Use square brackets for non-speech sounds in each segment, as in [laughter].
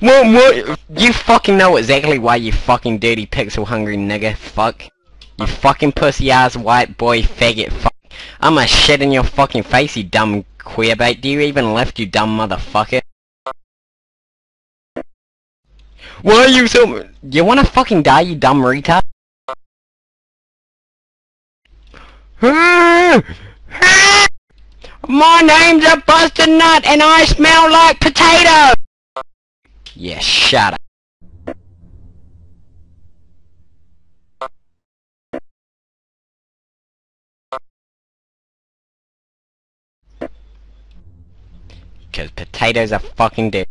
What, what? You fucking know exactly why you fucking dirty pixel hungry nigga. Fuck. You fucking pussy ass white boy faggot fuck. I'ma shit in your fucking face, you dumb queerbait. Do you even lift, you dumb motherfucker? Why are you so... You wanna fucking die, you dumb retard? [laughs] My name's a busted nut and I smell like potato! Yeah, shut up. Cause potatoes are fucking dead.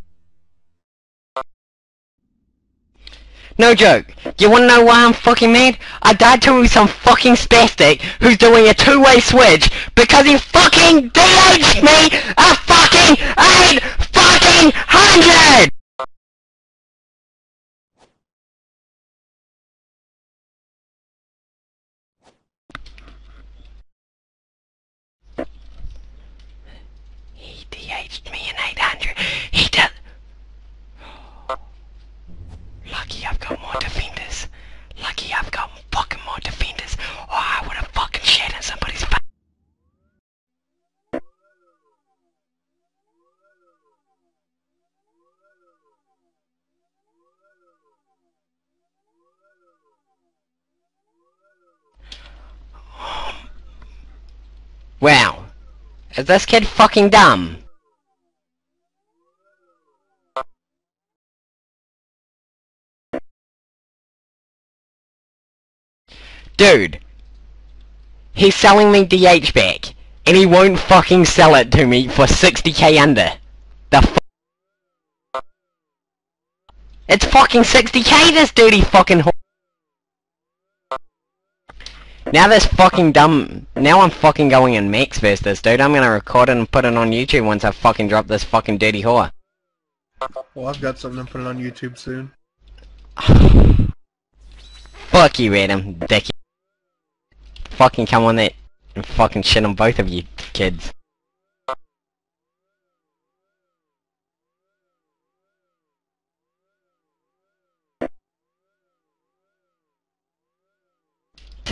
No joke. You wanna know why I'm fucking mad? I died to some fucking spastic who's doing a two-way switch because he fucking damaged me a fucking 8 fucking 100! Wow. Is this kid fucking dumb? Dude. He's selling me DH back. And he won't fucking sell it to me for 60k under. The It's fucking 60k this dirty fucking. Now this fucking dumb... Now I'm fucking going in max versus this dude. I'm gonna record it and put it on YouTube once I fucking drop this fucking dirty whore. Well, I've got something to put it on YouTube soon. [sighs] Fuck you, Adam, dick. Fucking come on that and fucking shit on both of you kids.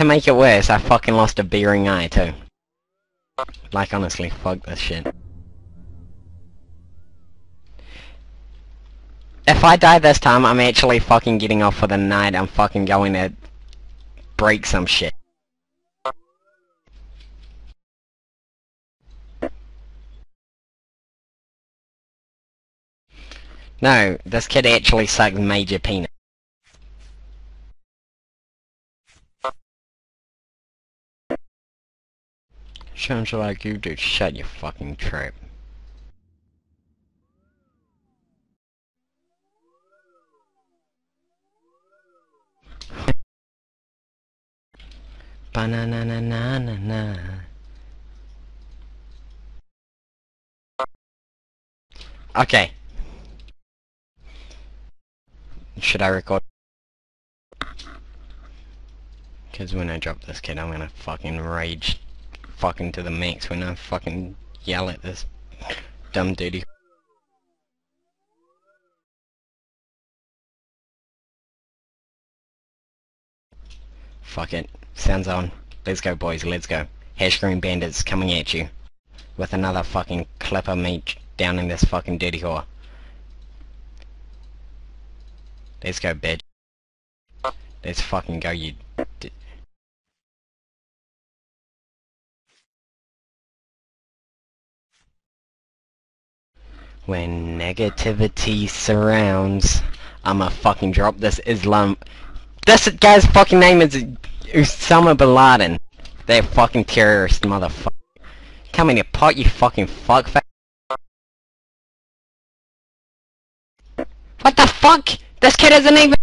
To make it worse, I fucking lost a bearing eye too. Like honestly, fuck this shit. If I die this time, I'm actually fucking getting off for the night. I'm fucking going to break some shit. No, this kid actually sucks major penis. Sounds like you do shut your fucking trap. Banana na na na na. Okay. Should I record? Cause when I drop this kid, I'm gonna fucking rage fucking to the max when I fucking yell at this dumb duty. [laughs] Fuck it. Sounds on. Let's go boys, let's go. Hash green bandits coming at you. With another fucking clip of me down in this fucking dirty whore. Let's go bitch. Let's fucking go you When negativity surrounds, I'ma fucking drop this Islam. This guy's fucking name is Osama Bin Laden. That fucking terrorist motherfucker. Come in here, pot you fucking fuckface. What the fuck? This kid isn't even-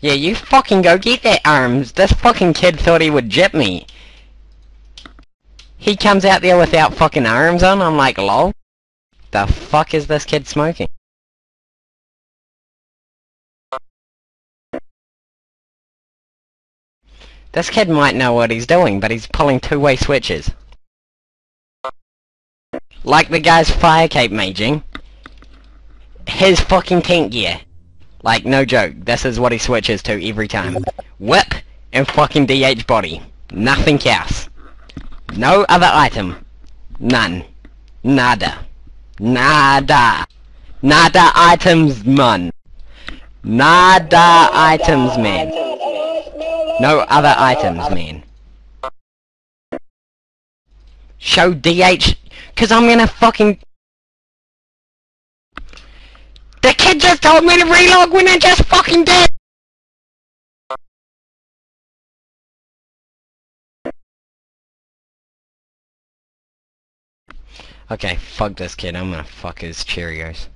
Yeah, you fucking go get that arms. This fucking kid thought he would jip me. He comes out there without fucking arms on, I'm like, lol. The fuck is this kid smoking? This kid might know what he's doing, but he's pulling two-way switches. Like the guy's fire cape maging. His fucking tank gear. Like, no joke, this is what he switches to every time. Whip and fucking DH body. Nothing else. No other item. None. Nada. Nada. Nada items, man. Nada items, man. No other items, man. Show DH, cause I'm gonna fucking... The kid just told me to relog when I just fucking did! Okay, fuck this kid, I'm gonna fuck his Cheerios.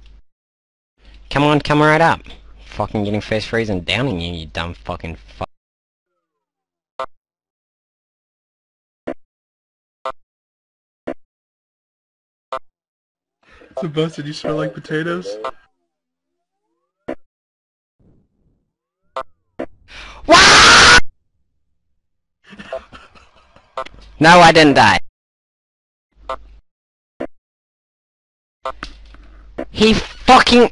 Come on, come right up. Fucking getting first freeze and downing you, you dumb fucking fuck. Busted, you smell like potatoes? No, I didn't die. He fucking...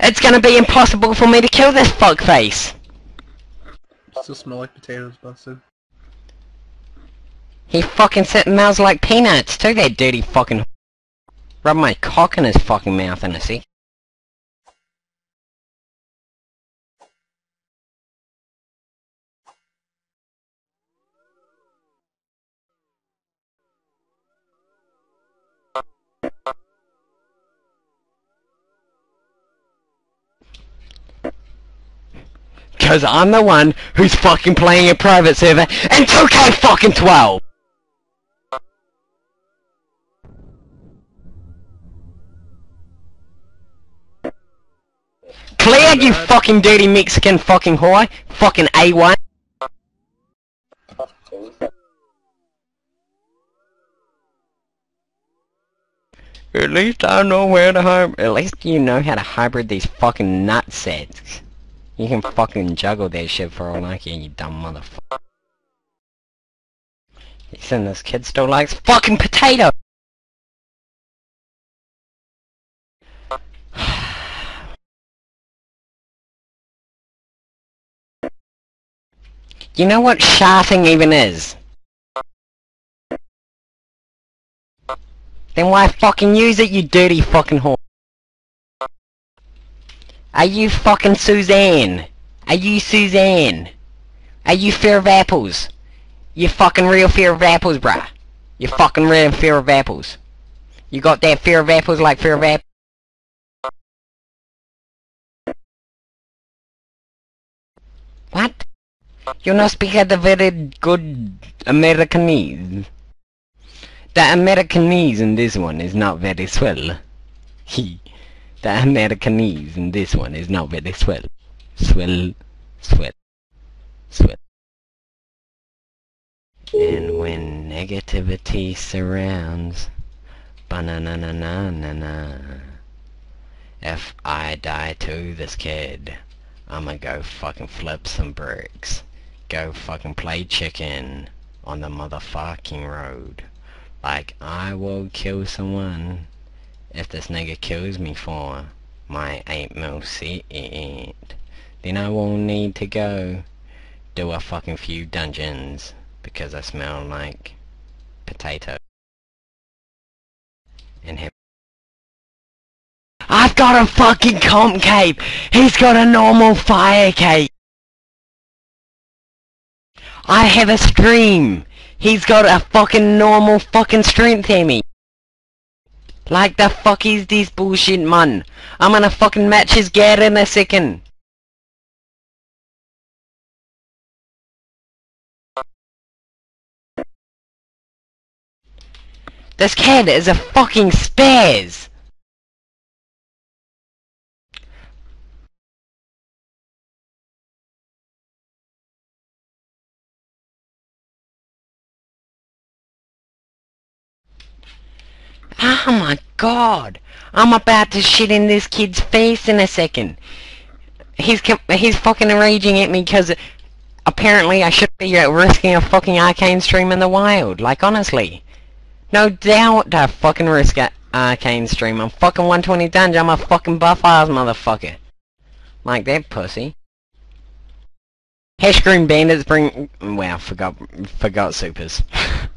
It's gonna be impossible for me to kill this fuckface! Still smell like potatoes, busted. He fucking smells like peanuts too, that dirty fucking... Rub my cock in his fucking mouth in a sec. Cause I'm the one who's fucking playing a private server in 2K fucking 12! Clear, you fucking dirty Mexican fucking whore! Fucking A1! At least I know where to hybrid. At least you know how to hybrid these fucking nutsets. You can fucking juggle that shit for all I care, you dumb motherfucker. You saying this kid still likes fucking potato! [sighs] you know what sharting even is? Then why fucking use it, you dirty fucking whore? Are you fucking Suzanne? Are you Suzanne? Are you fear of apples? You fucking real fear of apples, bruh. You fucking real fear of apples. You got that fear of apples like fear of apples? What? You not speak the very good Americanese. The Americanese in this one is not very swell. [laughs] He. The Americanese in this one is not very swell. Swell. Swell. Swell. And when negativity surrounds, ba-na-na-na-na-na-na. If I die to this kid, I'ma go fucking flip some bricks. Go fucking play chicken on the motherfucking road. Like I will kill someone if this nigga kills me for my 8 mil set. Then I won't need to go do a fucking few dungeons because I smell like potato. And have I've got a fucking comp cape! He's got a normal fire cape! I have a stream! He's got a fucking normal fucking strength ammy! Like the fuck is this bullshit man? I'm gonna fucking match his gear in a second! This kid is a fucking spaz! Oh my god! I'm about to shit in this kid's face in a second. he's he's fucking raging at me because apparently I should be risking a fucking arcane stream in the wild. Like honestly, no doubt I fucking risk an arcane stream. I'm fucking 120 dungeon. I'm a fucking buff ass motherfucker. Like that pussy. Hash green bandits bring. Wow, forgot forgot supers. [laughs]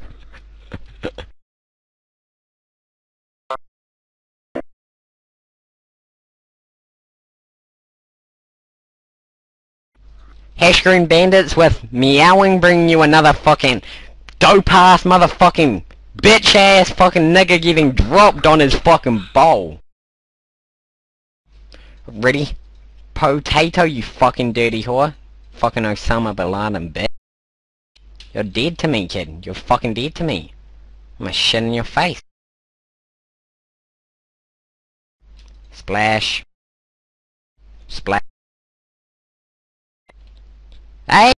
Hash green bandits with meowing bringing you another fucking dope ass motherfucking bitch ass fucking nigga getting dropped on his fucking bowl. Ready? Potato, you fucking dirty whore. Fucking Osama Bin Laden, bitch. You're dead to me, kid. You're fucking dead to me. I'm gonna shit in your face. Splash. Splash. Hey!